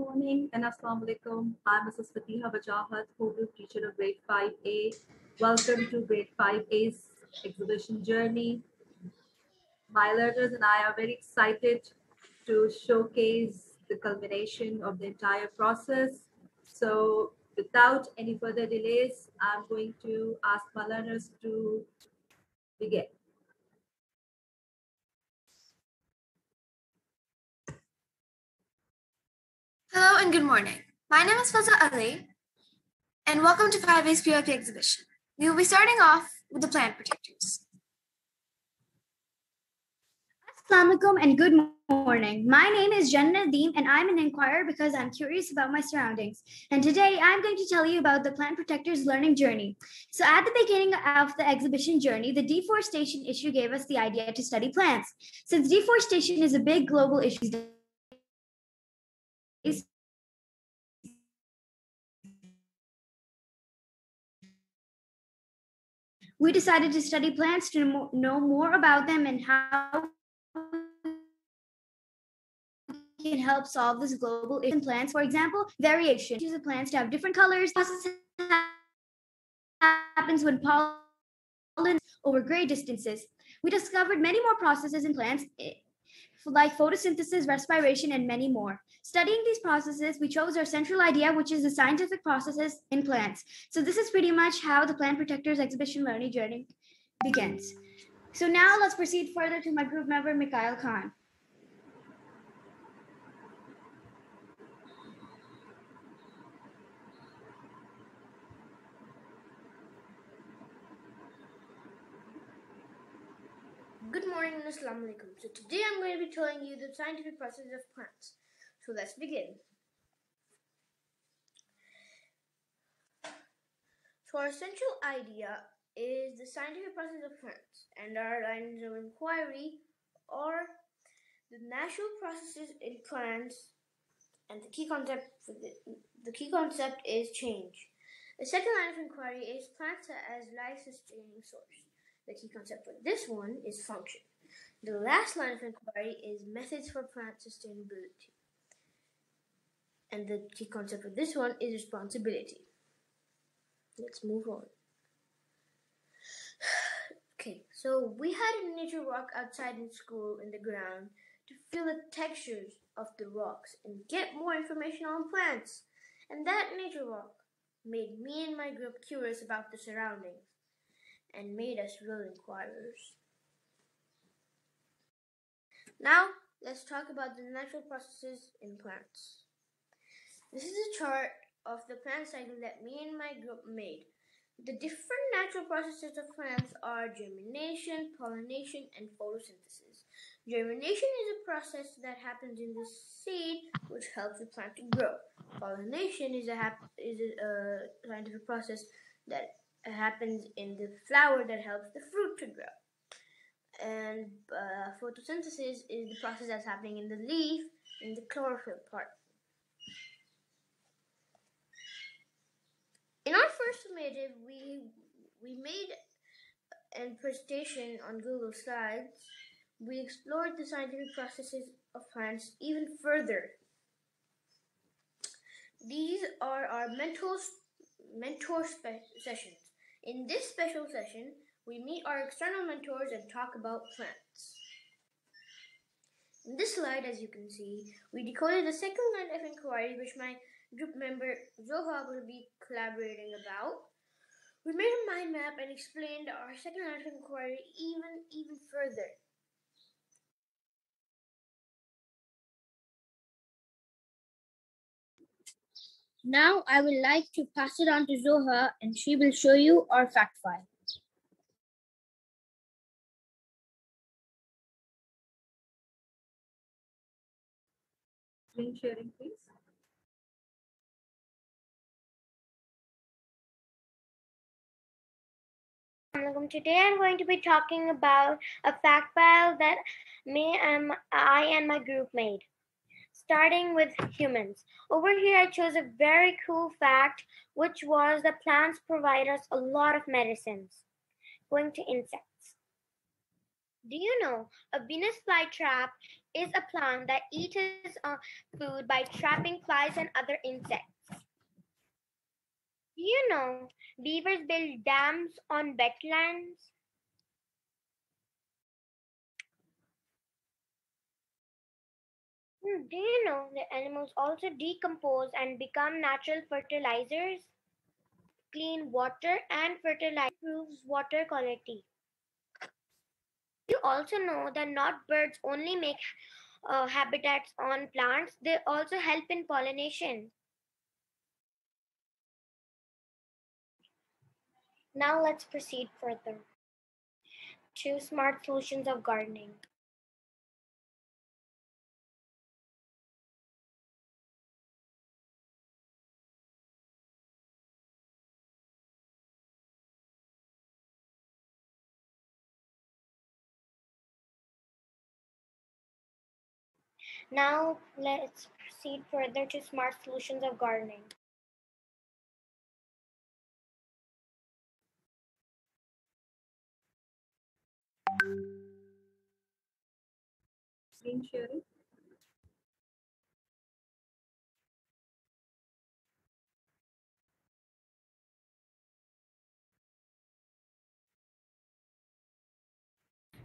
morning and assalamu alaikum. I'm Mrs. Fatiha Wajahat, group teacher of grade 5A. Welcome to grade 5A's exhibition journey. My learners and I are very excited to showcase the culmination of the entire process. So without any further delays, I'm going to ask my learners to begin. Hello and good morning. My name is Faza Ali, and welcome to 5A's POP exhibition. We will be starting off with the plant protectors. Assalamu alaikum and good morning. My name is Jen Nadeem and I'm an inquirer because I'm curious about my surroundings. And today I'm going to tell you about the plant protectors learning journey. So at the beginning of the exhibition journey, the deforestation issue gave us the idea to study plants. Since deforestation is a big global issue, we decided to study plants to know more about them and how we can help solve this global issue in plants. For example, variation. Choose the plants to have different colors. Process happens when pollen over great distances. We discovered many more processes in plants eh, like photosynthesis, respiration, and many more. Studying these processes, we chose our central idea, which is the scientific processes in plants. So this is pretty much how the Plant Protectors exhibition learning journey begins. So now let's proceed further to my group member, Mikhail Khan. Good morning and alaikum. So today I'm going to be telling you the scientific process of plants. So let's begin. So our central idea is the scientific process of plants and our lines of inquiry are the natural processes in plants and the key concept for the, the key concept is change. The second line of inquiry is plants as life sustaining source. The key concept for this one is function. The last line of inquiry is methods for plant sustainability. And the key concept for this one is responsibility. Let's move on. Okay, so we had a nature walk outside in school in the ground to feel the textures of the rocks and get more information on plants. And that nature walk made me and my group curious about the surroundings and made us real inquirers. Now, let's talk about the natural processes in plants. This is a chart of the plant cycle that me and my group made. The different natural processes of plants are germination, pollination, and photosynthesis. Germination is a process that happens in the seed which helps the plant to grow. Pollination is a, is a uh, scientific process that happens in the flower that helps the fruit to grow. And uh, photosynthesis is the process that's happening in the leaf, in the chlorophyll part. In our first summative, we we made a presentation on Google Slides. We explored the scientific processes of plants even further. These are our mentor mentor sessions. In this special session, we meet our external mentors and talk about plants. In this slide, as you can see, we decoded the second line of inquiry which my group member Zoha will be collaborating about. We made a mind map and explained our second line of inquiry even even further. Now I would like to pass it on to Zoha and she will show you our fact file. Screen sharing, please. Today I'm going to be talking about a fact file that me and I and my group made starting with humans. Over here, I chose a very cool fact, which was that plants provide us a lot of medicines. Going to insects. Do you know a Venus flytrap is a plant that eats its food by trapping flies and other insects. Do you know beavers build dams on wetlands? Hmm, Do you know that animals also decompose and become natural fertilizers? Clean water and fertilizer improves water quality. You also know that not birds only make uh, habitats on plants, they also help in pollination. Now let's proceed further to smart solutions of gardening. Now let's proceed further to smart solutions of gardening. Screen sharing.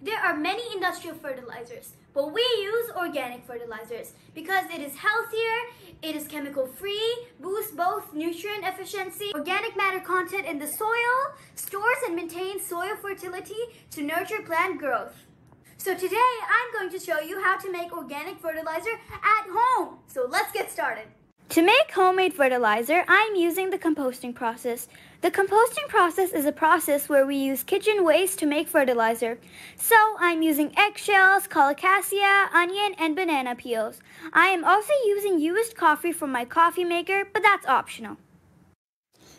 There are many industrial fertilizers, but we use organic fertilizers because it is healthier, it is chemical free, boosts both nutrient efficiency, organic matter content in the soil, stores and maintains soil fertility to nurture plant growth. So today I'm going to show you how to make organic fertilizer at home. So let's get started. To make homemade fertilizer, I'm using the composting process. The composting process is a process where we use kitchen waste to make fertilizer. So I'm using eggshells, colocasia, onion, and banana peels. I am also using used coffee from my coffee maker, but that's optional.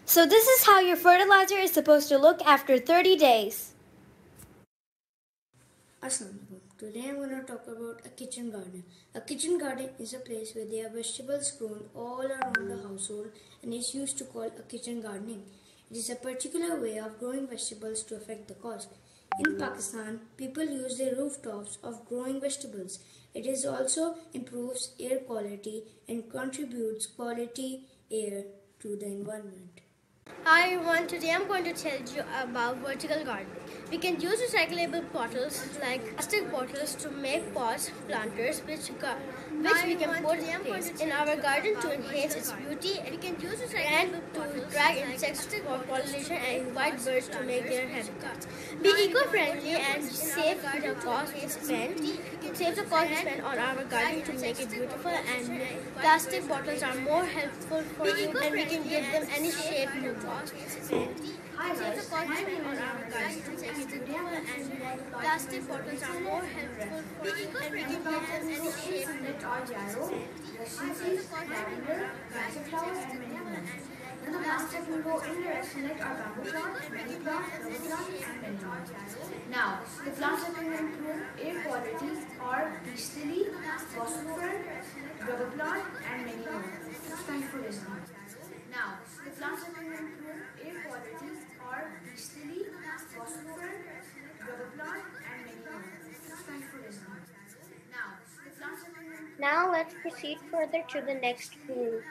So this is how your fertilizer is supposed to look after 30 days. Assalamualaikum. Today I'm going to talk about a kitchen garden. A kitchen garden is a place where there are vegetables grown all around the household and is used to call a kitchen gardening. It is a particular way of growing vegetables to affect the cost. In Pakistan, people use their rooftops of growing vegetables. It is also improves air quality and contributes quality air to the environment. Hi everyone, today I'm going to tell you about vertical gardening. We can use recyclable bottles like plastic bottles to make pots, planters, which, which we can put in our garden to enhance its beauty we can use and to drag insects for pollination and invite birds to make their habitats. Be eco-friendly and save the cost we spend. Save the cost we spend on our garden to make it beautiful and plastic bottles are more helpful for you and we can give them any shape you want. Hi Save the cost we spend on our garden to make it beautiful and plastic bottles are more helpful for you and we can give them any shape you. Want. Save the cost lavender, safflower, and many more. The plastic we go in the select our bamboo plant, money plant, rubber plant, and many more. Now, the plants that can improve air quality are peace lily, phosphorus, rubber plant, and many more. Thank you for listening. Now, the plants that can improve air quality lily, rubber plant, and many. Now, let's proceed further to the next group.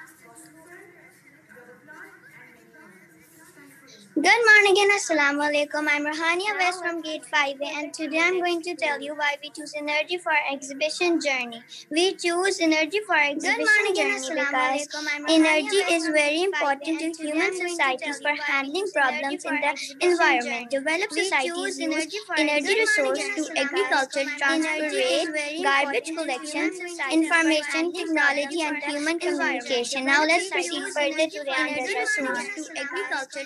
Good morning and assalamu alaikum. I'm Rahania West from Gate 5A and today I'm going to tell you why we choose energy for our exhibition journey. We choose energy for our exhibition journey because energy is very important to human societies for handling problems in the environment. Developed societies use energy resource to agriculture, transport, garbage collection, information, technology and human communication. Now let's proceed further to the energy resource to agriculture,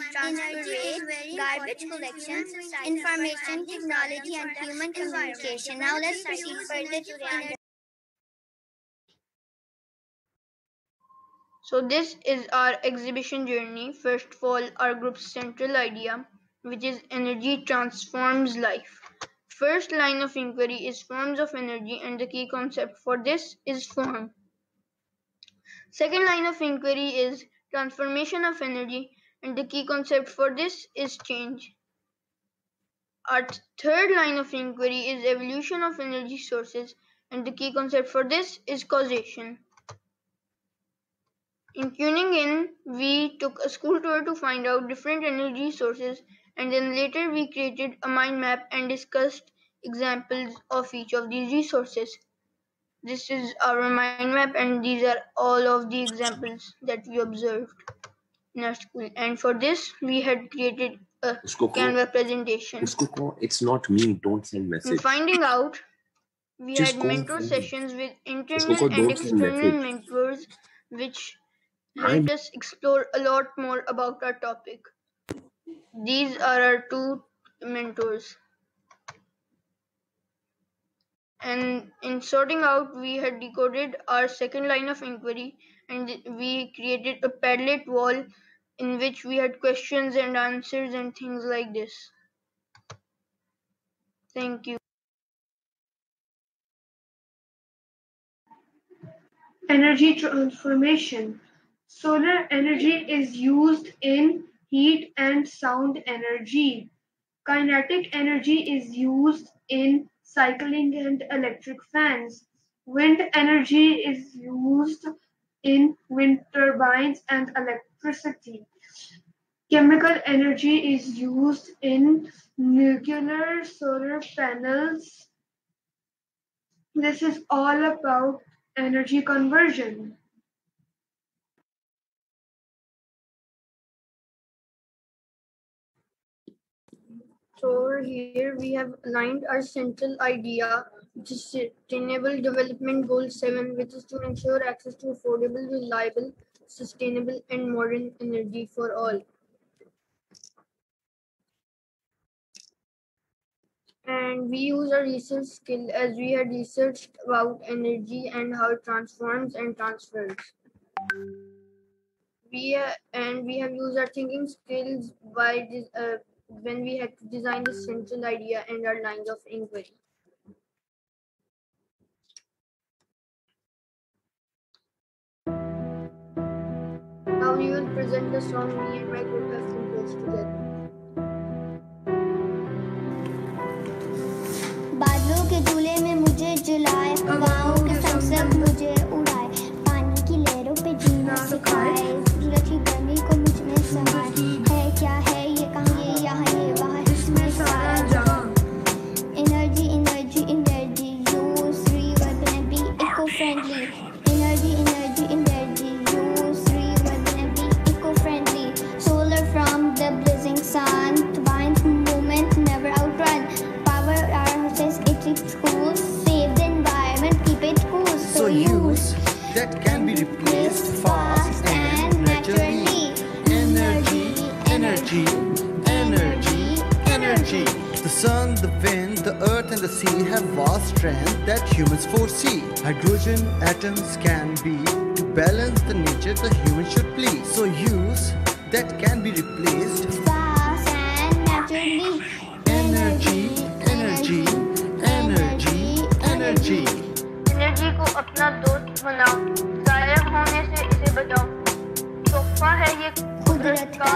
transport, garbage collection, information, technology, and human communication. Now let's proceed further to the So this is our exhibition journey. First of all, our group's central idea, which is energy transforms life. First line of inquiry is forms of energy and the key concept for this is form. Second line of inquiry is transformation of energy and the key concept for this is change. Our third line of inquiry is evolution of energy sources and the key concept for this is causation. In tuning in, we took a school tour to find out different energy sources and then later we created a mind map and discussed examples of each of these resources. This is our mind map and these are all of the examples that we observed in our school. And for this, we had created a Coco, Canva presentation. It's not me. Don't send In message. finding out, we Just had mentor sessions with internal and external mentors, which I'm- helped us explore a lot more about our topic. These are our two mentors. And in sorting out, we had decoded our second line of inquiry and we created a Padlet wall in which we had questions and answers and things like this. Thank you. Energy transformation. Solar energy is used in heat and sound energy. Kinetic energy is used in cycling and electric fans. Wind energy is used in wind turbines and electricity. Chemical energy is used in nuclear solar panels. This is all about energy conversion. So over here we have aligned our central idea, Sustainable Development Goal 7, which is to ensure access to affordable, reliable, sustainable and modern energy for all. And we use our research skill as we had researched about energy and how it transforms and transfers. We uh, and we have used our thinking skills by uh, when we had to design the central idea and our lines of inquiry. Now you will present the song me and my group have composed together. बादलों के झूले में मुझे जलाए हवाओं के संग संग मुझे उड़ाए पानी की लहरों पे जीना सिखाए सूरज की गर्मी को मुझमें समाए replaced fast and naturally. Energy, energy, energy, energy. The sun, the wind, the earth, and the sea have vast strength that humans foresee. Hydrogen atoms can be to balance the nature the human should please. So use that can be replaced fast and naturally energy, energy, energy, energy. Energy को अपना दोस्त बनाओ तोहफा है ये कुदरत का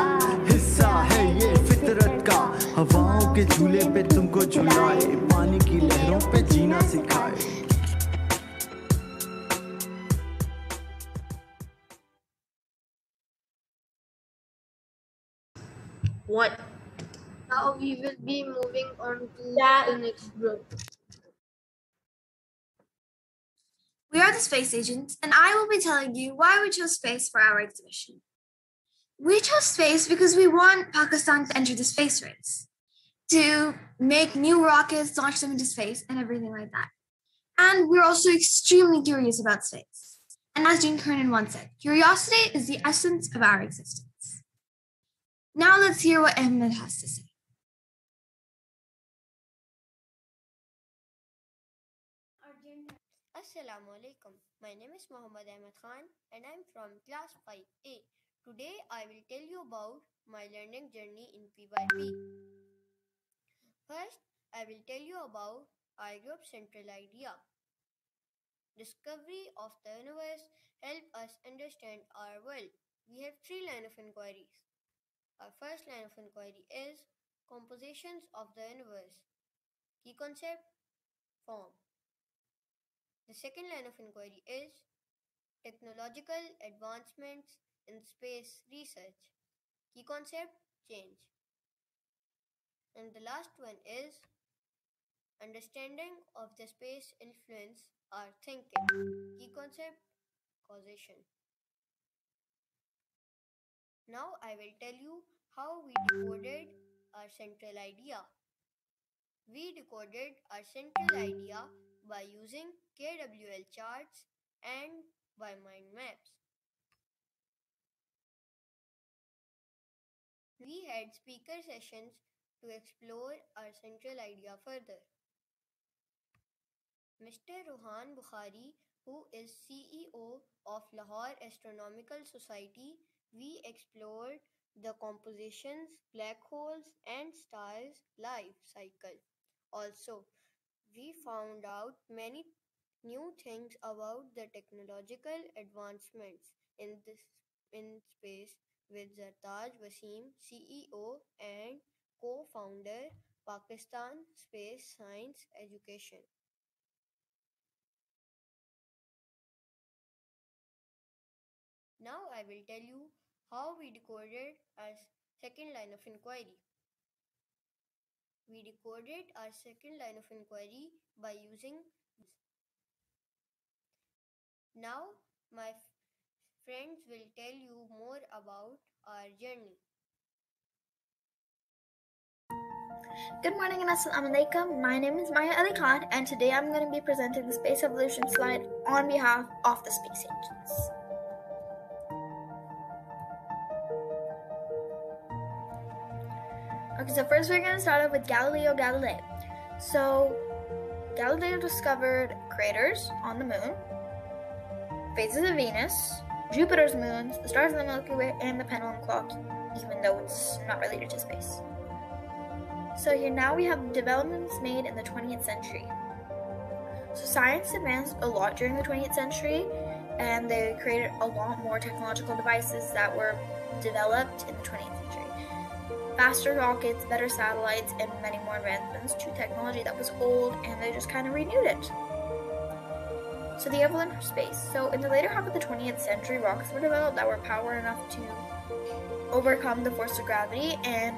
हिस्सा है ये फितरत का हवाओं के झूले पे तुमको झुलाए पानी की लहरों पे जीना सिखाए What? Now we will be moving on to the next group. We are the space agents, and I will be telling you why we chose space for our exhibition. We chose space because we want Pakistan to enter the space race, to make new rockets, launch them into space, and everything like that. And we're also extremely curious about space. And as Gene Cernan once said, curiosity is the essence of our existence. Now let's hear what Ahmed has to say. Assalamu alaikum. My name is Muhammad Ahmed Khan and I'm from class 5A. Today I will tell you about my learning journey in PYP. First, I will tell you about our group central idea. Discovery of the universe help us understand our world. We have three line of inquiries. Our first line of inquiry is compositions of the universe. Key concept form. The second line of inquiry is technological advancements in space research. Key concept change. And the last one is understanding of the space influence our thinking. Key concept causation. Now I will tell you how we decoded our central idea. We decoded our central idea by using KWL charts and by mind maps. We had speaker sessions to explore our central idea further. Mr. Rohan Bukhari, who is CEO of Lahore Astronomical Society, we explored the compositions, black holes, and stars' life cycle. Also, we found out many new things about the technological advancements in this in space with Zartaj Wasim, CEO and co-founder Pakistan Space Science Education. Now I will tell you how we decoded our second line of inquiry. We decoded our second line of inquiry by using now my friends will tell you more about our journey. Good morning and assalamu alaikum. My name is Maya Ali Khan and today I'm going to be presenting the space evolution slide on behalf of the space agents. Okay, so first we're going to start off with Galileo Galilei. So, Galileo discovered craters on the moon, phases of Venus, Jupiter's moons, the stars in the Milky Way, and the pendulum clock, even though it's not related to space. So here now we have developments made in the 20th century. So science advanced a lot during the 20th century, and they created a lot more technological devices that were developed in the 20th century. Faster rockets, better satellites, and many more advancements to technology that was old, and they just kind of renewed it. So the of space. So in the later half of the 20th century, rockets were developed that were power enough to overcome the force of gravity, and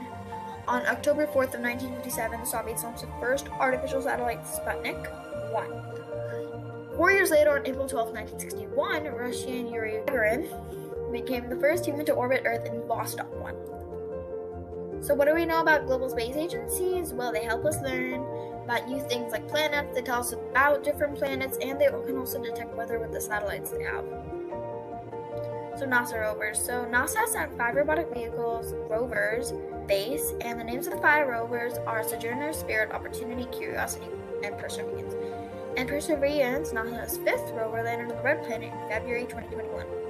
on October 4th of 1957, the Soviets launched the first artificial satellite, Sputnik 1. Four years later, on April 12, 1961, Russian Yuri Gagarin became the first human to orbit Earth in Vostok 1. So, what do we know about global space agencies? Well, they help us learn about new things like planets, they tell us about different planets, and they can also detect weather with the satellites they have. So, NASA rovers. So, NASA sent five robotic vehicles, rovers, base, and the names of the five rovers are Sojourner, Spirit, Opportunity, Curiosity, and Perseverance. And Perseverance, NASA's fifth rover, landed on the red planet in February 2021.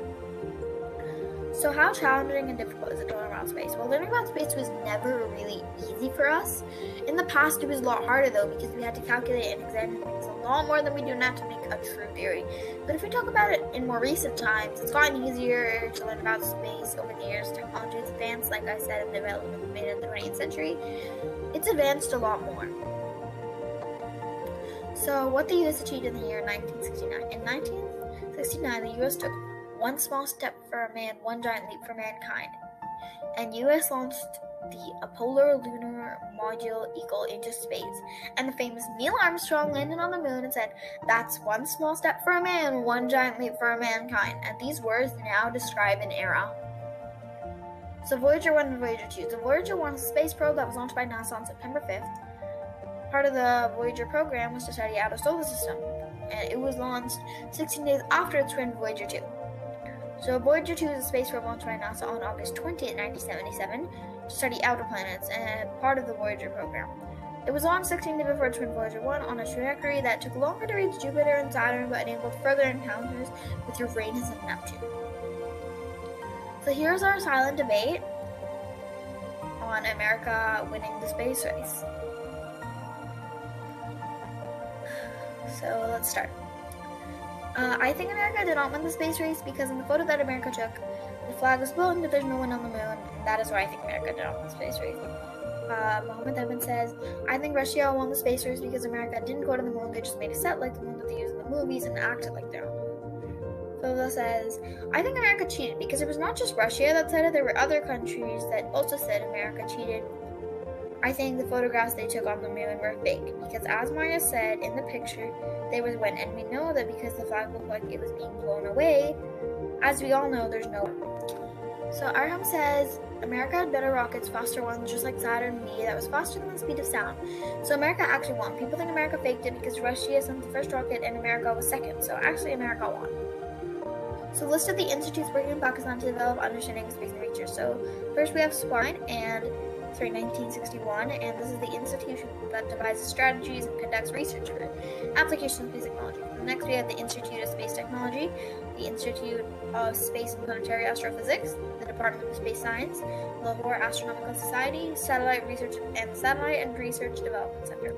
So, how challenging and difficult is it to learn about space? Well, learning about space was never really easy for us. In the past, it was a lot harder though because we had to calculate and examine things a lot more than we do now to make a true theory. But if we talk about it in more recent times, it's gotten easier to learn about space over the years. Technology has advanced, like I said, in the development made in the 20th century. It's advanced a lot more. So, what the U.S. achieved in the year 1969. In 1969, the U.S. took one small step for a man, one giant leap for mankind. And US launched the Apollo lunar module Eagle into space. And the famous Neil Armstrong landed on the moon and said, That's one small step for a man, one giant leap for mankind. And these words now describe an era. So Voyager 1 and Voyager 2. The Voyager 1 is a space probe that was launched by NASA on September 5th. Part of the Voyager program was to study outer solar system, and it was launched 16 days after its twin Voyager 2. So Voyager 2 is a space probe launched by NASA on August 20, 1977, to study outer planets and part of the Voyager program. It was launched 16 days before twin Voyager 1 on a trajectory that took longer to reach Jupiter and Saturn but enabled further encounters with Uranus and Neptune. So here's our silent debate on America winning the space race. So let's start. Uh, I think America did not win the space race because in the photo that America took, the flag was blown, but there's no one on the moon, and that is why I think America did not win the space race. uh, Mohammed Evan says, I think Russia won the space race because America didn't go to the moon, they just made a set like the moon that they use in the movies and acted like they're on the moon. Says, I think America cheated because it was not just Russia that said it, there were other countries that also said America cheated. I think the photographs they took on the moon were fake because, as Maria said in the picture, they were wind, and we know that because the flag looked like it was being blown away. As we all know, there's no. So Arham says America had better rockets, faster ones, just like Saturn V, that was faster than the speed of sound. So America actually won. People think America faked it because Russia sent the first rocket and America was second. So actually, America won. So list of the institutes working in Pakistan to develop understanding of space nature. So first we have SPARN and sorry, 1961, and this is the institution that devises strategies and conducts research for applications of space technology. Next, we have the Institute of Space Technology, the Institute of Space and Planetary Astrophysics, the Department of Space Science, Lahore Astronomical Society, Satellite Research and Satellite and Research Development Center.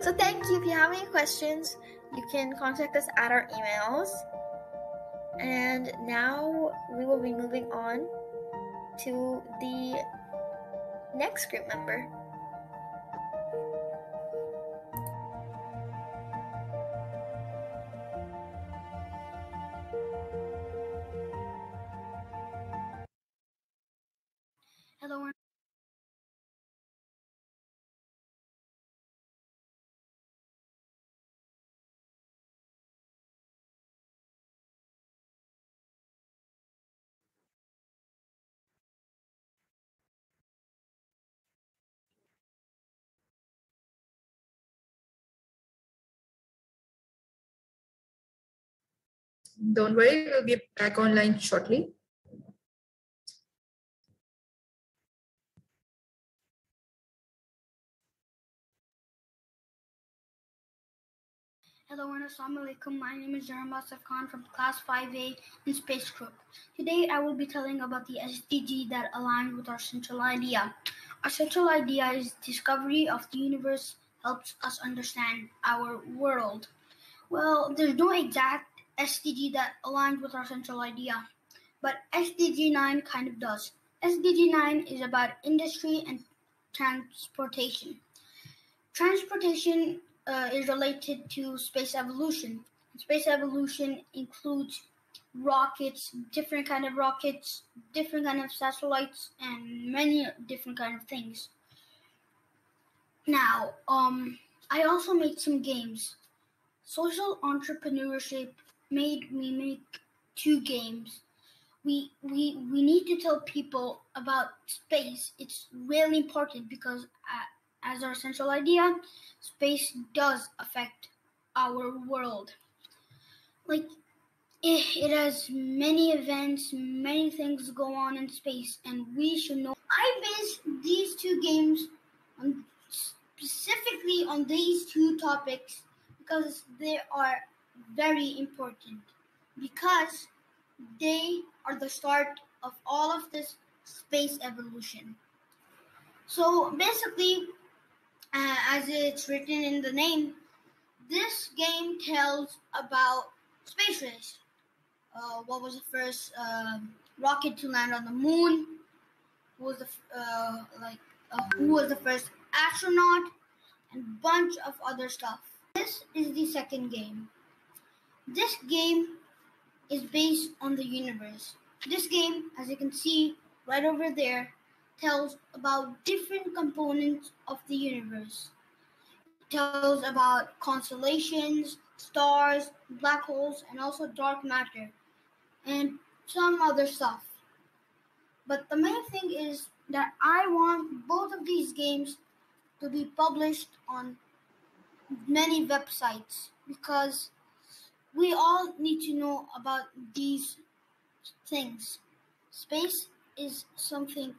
So thank you. If you have any questions, you can contact us at our emails. And now we will be moving on to the next group member. Don't worry, we'll be back online shortly. Hello and assalamu alaikum. My name is Jaram Asaf Khan from class 5A in Space Group. Today I will be telling about the SDG that aligns with our central idea. Our central idea is discovery of the universe helps us understand our world. Well, there's no exact SDG that aligns with our central idea, but SDG 9 kind of does. SDG 9 is about industry and transportation. Transportation uh, is related to space evolution. Space evolution includes rockets, different kind of rockets, different kind of satellites, and many different kind of things. Now, um, I also made some games. Social entrepreneurship made me make two games. We we we need to tell people about space. It's really important because uh, as our central idea, space does affect our world. Like it, it has many events, many things go on in space, and we should know. I based these two games on specifically on these two topics because they are very important because they are the start of all of this space evolution. So basically, uh, as it's written in the name, this game tells about space race. Uh, what was the first uh, rocket to land on the moon? Who was the uh, like uh, who was the first astronaut? And bunch of other stuff. This is the second game. This game is based on the universe. This game, as you can see right over there, tells about different components of the universe. It tells about constellations, stars, black holes, and also dark matter, and some other stuff. But the main thing is that I want both of these games to be published on many websites because we all need to know about these things. Space is something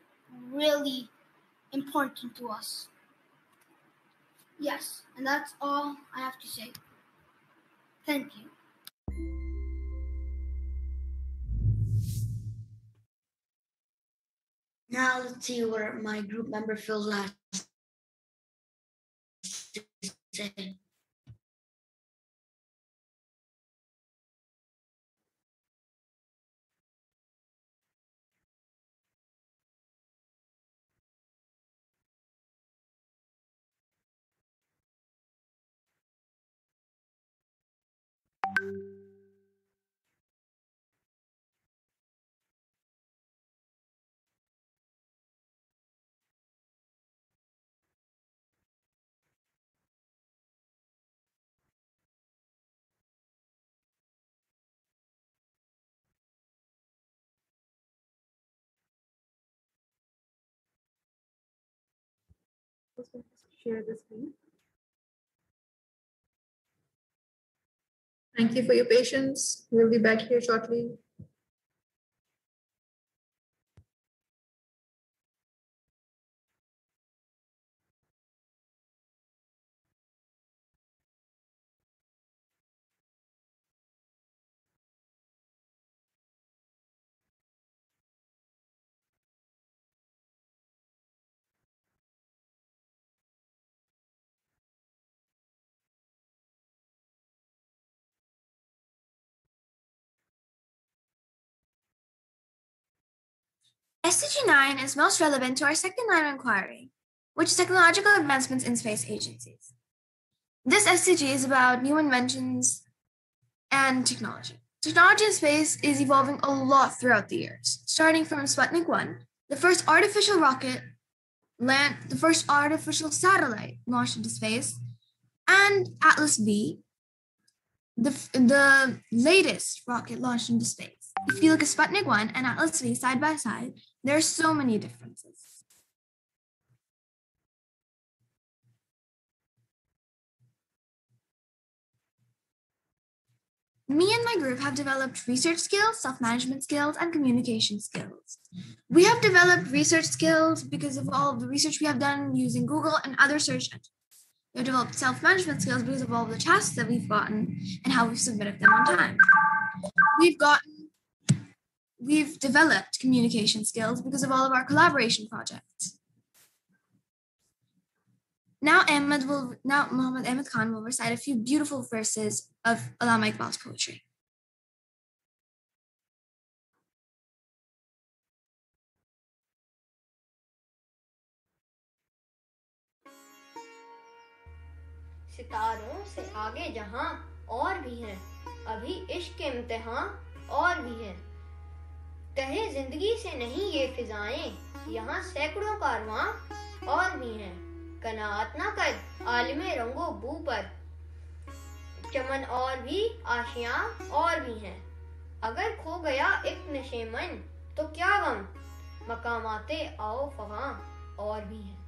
really important to us. Yes, and that's all I have to say. Thank you. Now let's see what my group member to say. Just share the screen. Thank you for your patience. We'll be back here shortly. SDG 9 is most relevant to our second line of inquiry, which is technological advancements in space agencies. This SDG is about new inventions and technology. Technology in space is evolving a lot throughout the years, starting from Sputnik 1, the first artificial rocket land, the first artificial satellite launched into space, and Atlas V, the, the latest rocket launched into space. If you look at Sputnik 1 and Atlas V side by side, there are so many differences. Me and my group have developed research skills, self management skills, and communication skills. We have developed research skills because of all of the research we have done using Google and other search engines. We have developed self management skills because of all of the tasks that we've gotten and how we've submitted them on time. We've gotten we've developed communication skills because of all of our collaboration projects. Now Ahmed will now Muhammad Ahmed Khan will recite a few beautiful verses of Allama Iqbal's poetry. सितारों से आगे जहां और भी हैं अभी इश्क के इम्तिहान और भी हैं तहे ज़िंदगी से नहीं, ये फिजाएँ। यहाँ सैकड़ों कारवां और भी हैं। कनात ना कर, आलम रंगो बू पर। चमन और भी, आशिया और भी हैं। अगर खो गया एक नशे मन तो क्या गम? मकामाते आओ फगा और भी हैं।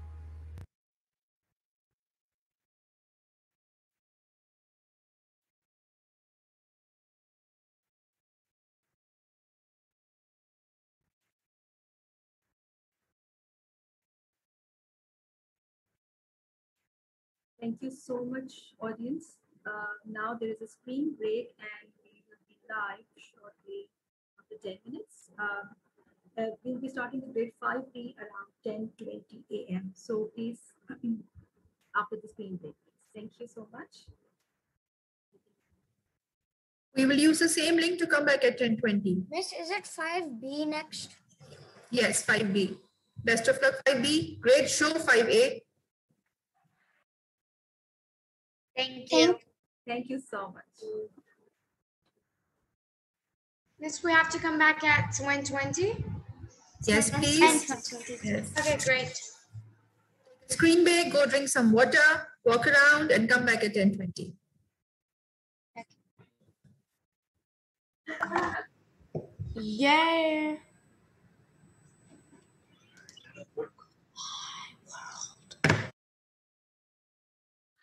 Thank you so much, audience. Uh, now there is a screen break and we will be live shortly after 10 minutes. Um, uh, we'll be starting the grade 5B around 10.20 a.m. So please, after the screen break, please. Thank you so much. We will use the same link to come back at 10.20. Miss, is it 5B next? Yes, 5B. Best of luck, 5B. Great show, 5A. Thank you. Thank you so much. Miss, we have to come back at 120? Yes, please. Yes. Okay, great. Screen break, go drink some water, walk around, and come back at 10.20. Yay.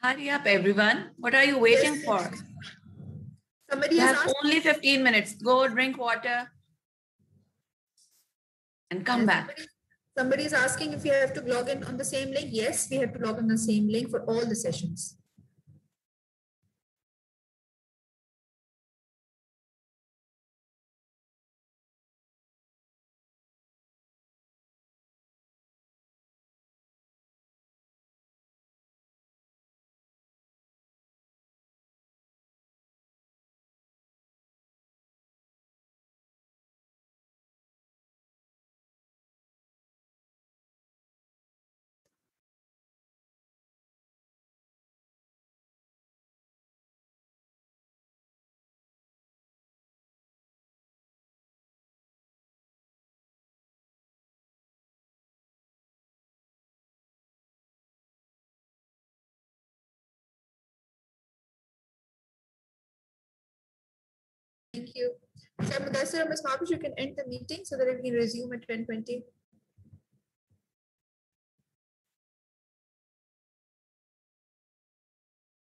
Hurry up, everyone. What are you waiting for? Somebody has asked- only 15 minutes. Go drink water and come back. Somebody is asking if you have to log in on the same link. Yes, we have to log in the same link for all the sessions. Thank you. So, Mudassir Ms. Mabish, you can end the meeting so that we can resume at 10.20.